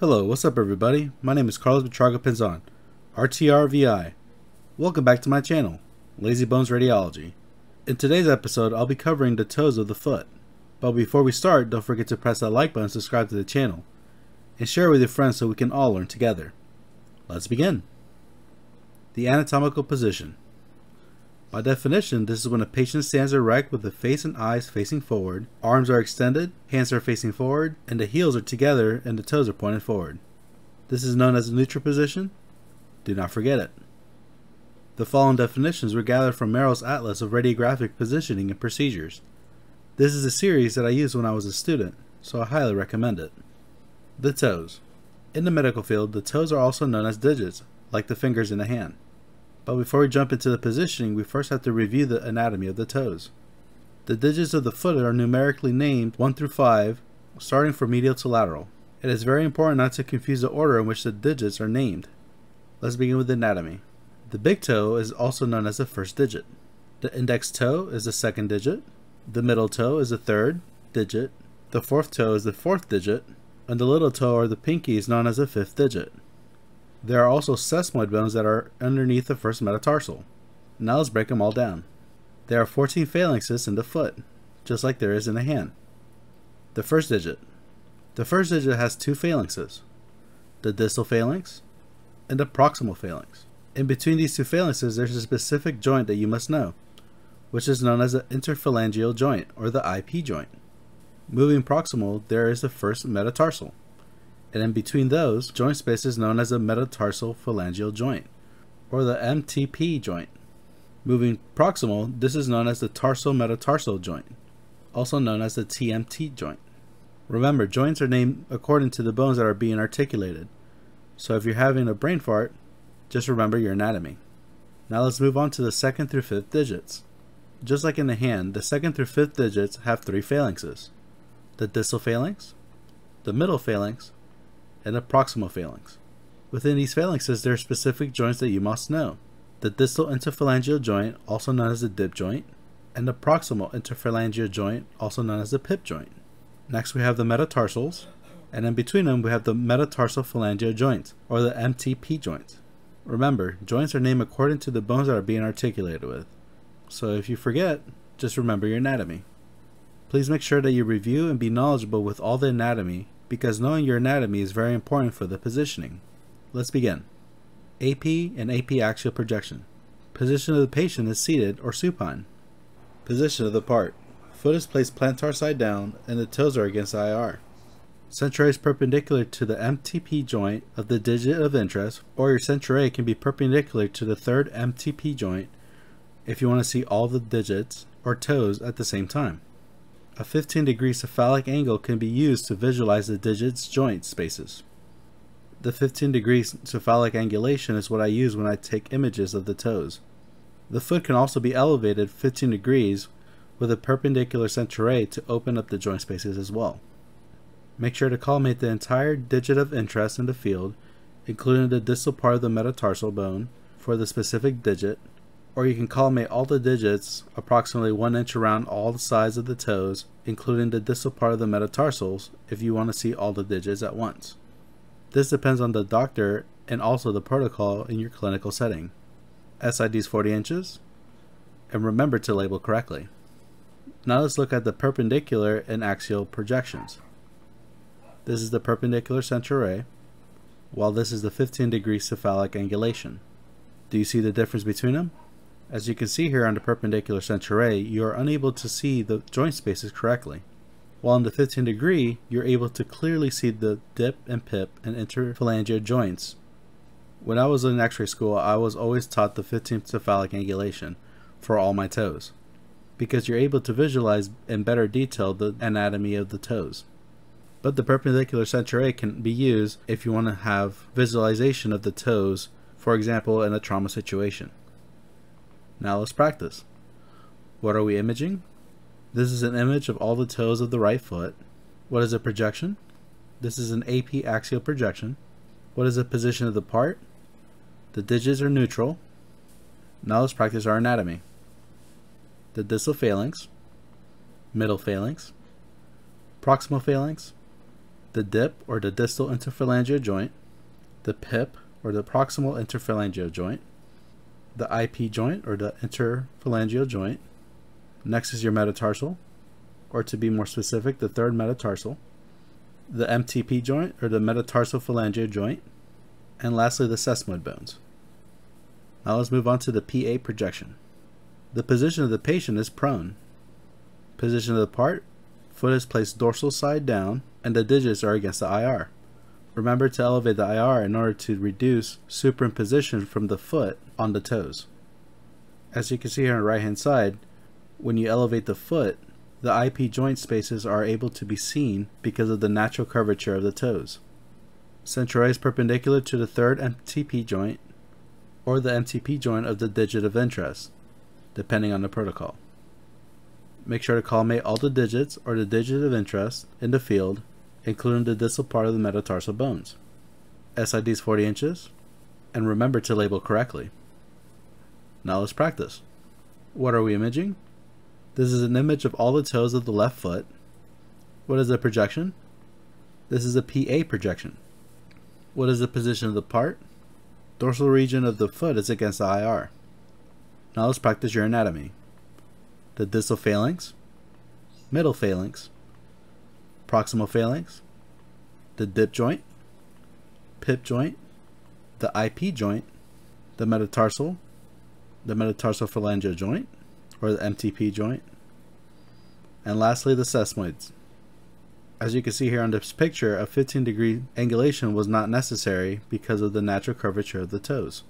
Hello, what's up everybody? My name is Carlos Buitrago Pinzon, RTRVI. Welcome back to my channel, Lazy Bones Radiology. In today's episode, I'll be covering the toes of the foot. But before we start, don't forget to press that like button subscribe to the channel. And share with your friends so we can all learn together. Let's begin. The anatomical position. By definition, this is when a patient stands erect with the face and eyes facing forward, arms are extended, hands are facing forward, and the heels are together and the toes are pointed forward. This is known as the neutral position. Do not forget it. The following definitions were gathered from Merrill's Atlas of Radiographic Positioning and Procedures. This is a series that I used when I was a student, so I highly recommend it. The toes. In the medical field, the toes are also known as digits, like the fingers in the hand. But before we jump into the positioning, we first have to review the anatomy of the toes. The digits of the foot are numerically named 1 through 5, starting from medial to lateral. It is very important not to confuse the order in which the digits are named. Let's begin with the anatomy. The big toe is also known as the first digit. The index toe is the second digit. The middle toe is the third digit. The fourth toe is the fourth digit. And the little toe or the pinky is known as the fifth digit. There are also sesamoid bones that are underneath the first metatarsal. Now let's break them all down. There are 14 phalanxes in the foot, just like there is in the hand. The first digit. The first digit has two phalanxes, the distal phalanx and the proximal phalanx. In between these two phalanxes, there's a specific joint that you must know, which is known as the interphalangeal joint, or the IP joint. Moving proximal, there is the first metatarsal and in between those, joint space is known as the metatarsal phalangeal joint, or the MTP joint. Moving proximal, this is known as the tarsal metatarsal joint, also known as the TMT joint. Remember, joints are named according to the bones that are being articulated. So if you're having a brain fart, just remember your anatomy. Now let's move on to the second through fifth digits. Just like in the hand, the second through fifth digits have three phalanxes. The distal phalanx, the middle phalanx, and the proximal phalanx. Within these phalanxes, there are specific joints that you must know. The distal interphalangeal joint, also known as the dip joint, and the proximal interphalangeal joint, also known as the pip joint. Next we have the metatarsals, and in between them we have the metatarsal phalangeal joint, or the MTP joint. Remember, joints are named according to the bones that are being articulated with. So if you forget, just remember your anatomy. Please make sure that you review and be knowledgeable with all the anatomy because knowing your anatomy is very important for the positioning. Let's begin. AP and AP axial projection. Position of the patient is seated or supine. Position of the part. Foot is placed plantar side down and the toes are against IR. Central ray is perpendicular to the MTP joint of the digit of interest, or your central ray can be perpendicular to the third MTP joint if you want to see all the digits or toes at the same time. A 15 degree cephalic angle can be used to visualize the digits joint spaces. The 15 degree cephalic angulation is what I use when I take images of the toes. The foot can also be elevated 15 degrees with a perpendicular central ray to open up the joint spaces as well. Make sure to collimate the entire digit of interest in the field, including the distal part of the metatarsal bone, for the specific digit, or you can collimate all the digits approximately 1 inch around all the sides of the toes, including the distal part of the metatarsals, if you want to see all the digits at once. This depends on the doctor and also the protocol in your clinical setting. SID is 40 inches, and remember to label correctly. Now let's look at the perpendicular and axial projections. This is the perpendicular central ray, while this is the 15 degree cephalic angulation. Do you see the difference between them? As you can see here on the perpendicular central ray, you are unable to see the joint spaces correctly. While in the 15 degree, you're able to clearly see the dip and pip and interphalangeal joints. When I was in x-ray school, I was always taught the 15 cephalic angulation for all my toes, because you're able to visualize in better detail the anatomy of the toes. But the perpendicular central ray can be used if you want to have visualization of the toes, for example in a trauma situation. Now let's practice. What are we imaging? This is an image of all the toes of the right foot. What is a projection? This is an AP axial projection. What is the position of the part? The digits are neutral. Now let's practice our anatomy. The distal phalanx, middle phalanx, proximal phalanx, the dip or the distal interphalangeal joint, the PIP or the proximal interphalangeal joint, the IP joint or the interphalangeal joint. Next is your metatarsal, or to be more specific, the third metatarsal, the MTP joint or the metatarsal phalangeal joint, and lastly the sesamoid bones. Now let's move on to the PA projection. The position of the patient is prone. Position of the part, foot is placed dorsal side down, and the digits are against the IR. Remember to elevate the IR in order to reduce superimposition from the foot on the toes. As you can see here on the right hand side, when you elevate the foot, the IP joint spaces are able to be seen because of the natural curvature of the toes. Centroid perpendicular to the third MTP joint or the MTP joint of the digit of interest, depending on the protocol. Make sure to collimate all the digits or the digit of interest in the field, including the distal part of the metatarsal bones. SID is 40 inches, and remember to label correctly. Now let's practice. What are we imaging? This is an image of all the toes of the left foot. What is the projection? This is a PA projection. What is the position of the part? Dorsal region of the foot is against the IR. Now let's practice your anatomy. The distal phalanx, middle phalanx, proximal phalanx, the dip joint, pip joint, the IP joint, the metatarsal, the metatarsal phalangeal joint, or the MTP joint, and lastly the sesamoids. As you can see here on this picture, a 15 degree angulation was not necessary because of the natural curvature of the toes.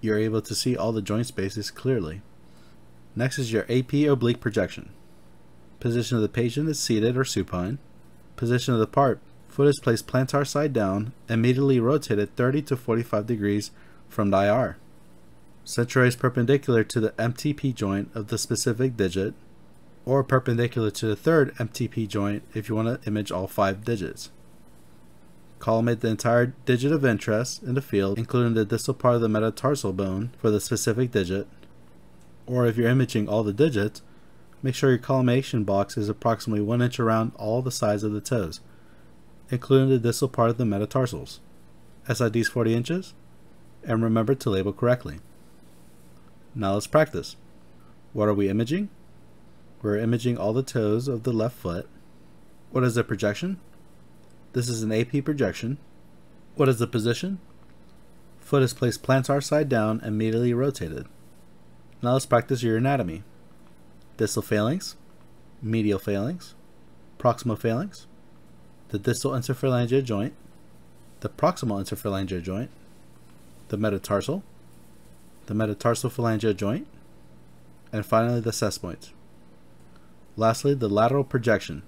You're able to see all the joint spaces clearly. Next is your AP oblique projection. Position of the patient is seated or supine. Position of the part, foot is placed plantar side down, immediately rotated 30 to 45 degrees from the IR. Centroid is perpendicular to the MTP joint of the specific digit or perpendicular to the third MTP joint if you want to image all five digits. Collimate the entire digit of interest in the field, including the distal part of the metatarsal bone for the specific digit. Or if you're imaging all the digits, make sure your collimation box is approximately 1 inch around all the sides of the toes, including the distal part of the metatarsals. SID is 40 inches, and remember to label correctly. Now let's practice. What are we imaging? We're imaging all the toes of the left foot. What is the projection? This is an AP projection. What is the position? Foot is placed plantar side down, immediately rotated. Now let's practice your anatomy. Distal phalanx, medial phalanx, proximal phalanx, the distal interphalangeal joint, the proximal interphalangeal joint, the metatarsal, the metatarsal phalangeal joint, and finally the sesamoids. Lastly, the lateral projection,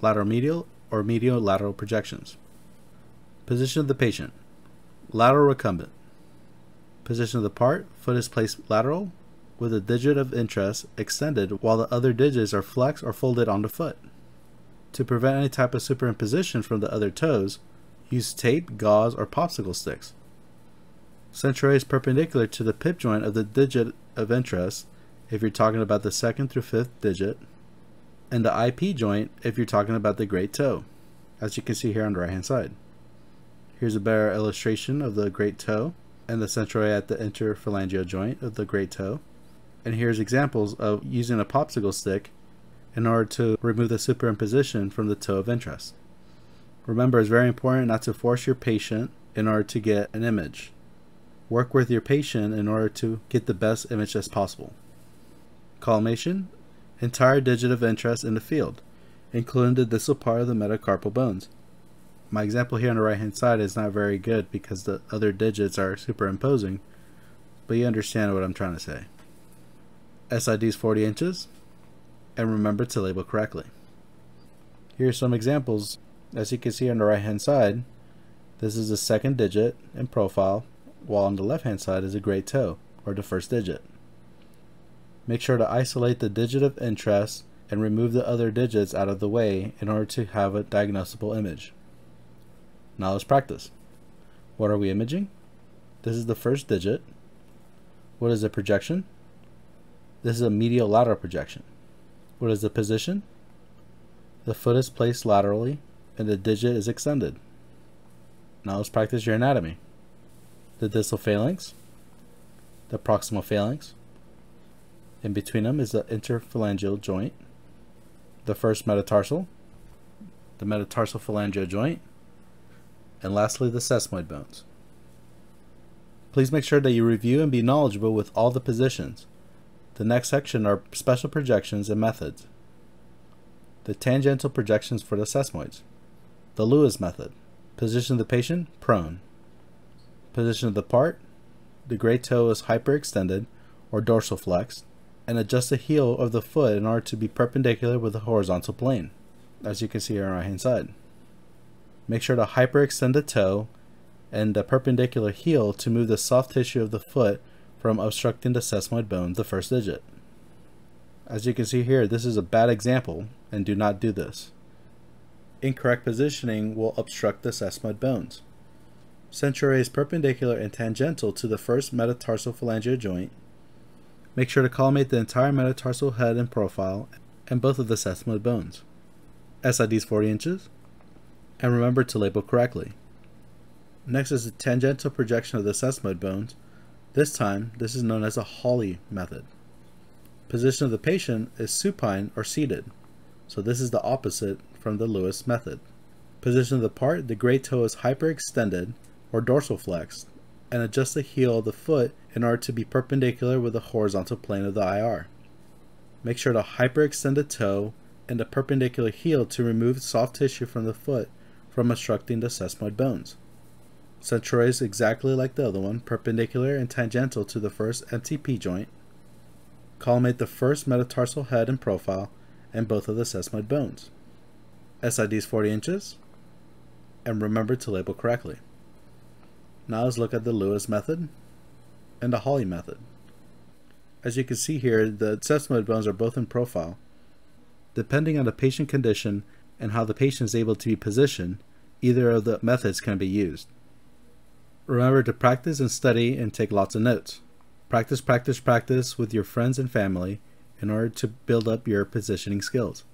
lateral medial or medial lateral projections. Position of the patient, lateral recumbent. Position of the part, foot is placed lateral with the digit of interest extended while the other digits are flexed or folded on the foot. To prevent any type of superimposition from the other toes, use tape, gauze, or popsicle sticks. Centroid is perpendicular to the pip joint of the digit of interest if you're talking about the second through fifth digit, and the IP joint if you're talking about the great toe, as you can see here on the right hand side. Here's a better illustration of the great toe and the centroid at the interphalangeal joint of the great toe. And here's examples of using a popsicle stick in order to remove the superimposition from the toe of interest. Remember, it's very important not to force your patient in order to get an image. Work with your patient in order to get the best image as possible. Collimation entire digit of interest in the field, including the distal part of the metacarpal bones. My example here on the right hand side is not very good because the other digits are superimposing, but you understand what I'm trying to say. SID is 40 inches, and remember to label correctly. Here are some examples. As you can see on the right hand side, this is the second digit in profile, while on the left hand side is a great toe, or the first digit. Make sure to isolate the digit of interest and remove the other digits out of the way in order to have a diagnosable image. Now let's practice. What are we imaging? This is the first digit. What is the projection? This is a medial lateral projection. What is the position? The foot is placed laterally, and the digit is extended. Now let's practice your anatomy. The distal phalanx, the proximal phalanx, in between them is the interphalangeal joint, the first metatarsal, the metatarsal phalangeal joint, and lastly the sesamoid bones. Please make sure that you review and be knowledgeable with all the positions. The next section are special projections and methods. The tangential projections for the sesamoids. The Lewis method. Position of the patient, prone. Position of the part, the great toe is hyperextended or dorsal flexed, and adjust the heel of the foot in order to be perpendicular with the horizontal plane, as you can see here on the right hand side. Make sure to hyperextend the toe and the perpendicular heel to move the soft tissue of the foot from obstructing the sesamoid bone, the first digit. As you can see here, this is a bad example, and do not do this. Incorrect positioning will obstruct the sesamoid bones. Central ray is perpendicular and tangential to the first metatarsal phalangeal joint. Make sure to collimate the entire metatarsal head and profile and both of the sesamoid bones. SID is 40 inches. And remember to label correctly. Next is the tangential projection of the sesamoid bones. This time, this is known as a Holly method. Position of the patient is supine or seated, so this is the opposite from the Lewis method. Position of the part, the great toe is hyperextended or dorsal flexed, and adjust the heel of the foot in order to be perpendicular with the horizontal plane of the IR. Make sure to hyperextend the toe and the perpendicular heel to remove soft tissue from the foot from obstructing the sesamoid bones. Central ray is exactly like the other one, perpendicular and tangential to the first MTP joint. Collimate the first metatarsal head and profile and both of the sesamoid bones. SID is 40 inches. And remember to label correctly. Now let's look at the Lewis method and the Holly method. As you can see here, the sesamoid bones are both in profile. Depending on the patient condition and how the patient is able to be positioned, either of the methods can be used. Remember to practice and study and take lots of notes. Practice, practice, practice with your friends and family in order to build up your positioning skills.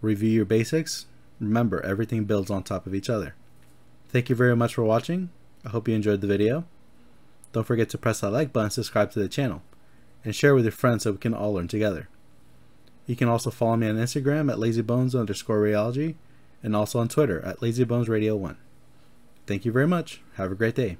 Review your basics. Remember, everything builds on top of each other. Thank you very much for watching. I hope you enjoyed the video. Don't forget to press that like button, subscribe to the channel, and share with your friends so we can all learn together. You can also follow me on Instagram at lazybones underscore and also on Twitter at lazybonesradio1. Thank you very much. Have a great day.